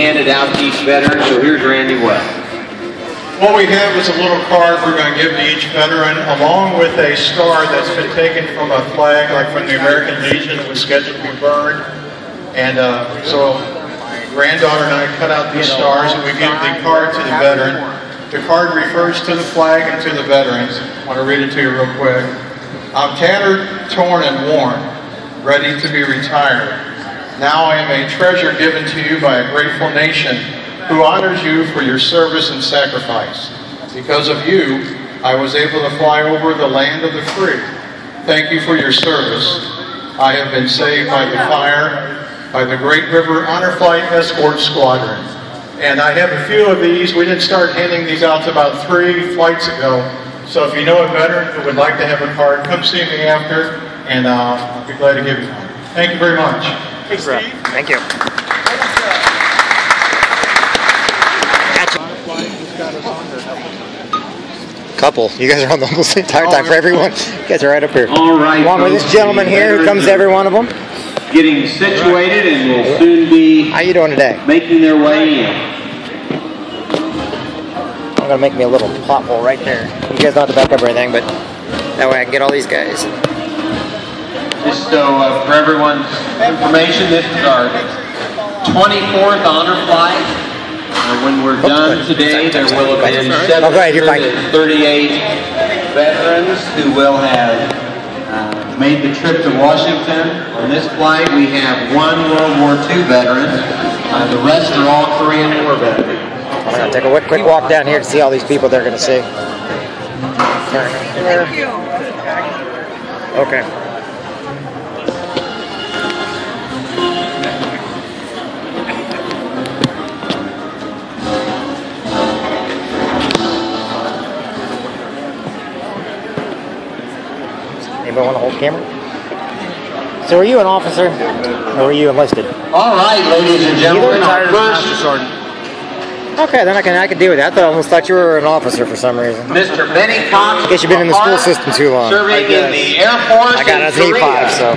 handed out to each veteran. So here's Randy West. What we have is a little card we're going to give to each veteran, along with a star that's been taken from a flag, like from the American Legion that was scheduled to be burned. And uh, so my granddaughter and I cut out these stars and we give the card to the veteran. The card refers to the flag and to the veterans. I want to read it to you real quick. I'm tattered, torn, and worn, ready to be retired. Now I am a treasure given to you by a grateful nation who honors you for your service and sacrifice. Because of you, I was able to fly over the land of the free. Thank you for your service. I have been saved by the fire, by the Great River Honor Flight Escort Squadron. And I have a few of these. We didn't start handing these out to about three flights ago. So if you know a veteran who would like to have a card, come see me after, and uh, I'll be glad to give you one. Thank you very much. Thanks, bro. Thank you. Couple. You guys are on the almost the entire time for everyone. You guys are right up here. All right, Along with this folks, gentleman here, who comes veterans every one of them. Getting situated and will soon be How you doing today? making their way in. I'm gonna make me a little plot hole right there. You guys don't have to back up or anything, but that way I can get all these guys. Just so uh, for everyone's information, this is our 24th honor flight. Uh, when we're done today, there will have been Oh, go ahead, you're fine. 738 veterans who will have uh, made the trip to Washington. On this flight, we have one World War II veteran. Uh, the rest are all Korean War veterans. I'm gonna take a quick, quick walk down here to see all these people they're gonna see. Thank you. Okay. Anybody want to hold camera? So are you an officer or are you enlisted? All right, ladies and gentlemen, our retired first Okay, then I can I can deal with that. I thought- I almost thought you were an officer for some reason. Mr. Benny Cox. I Guess you've been in the school system too long. Serving in the Air Force. I got an E5, so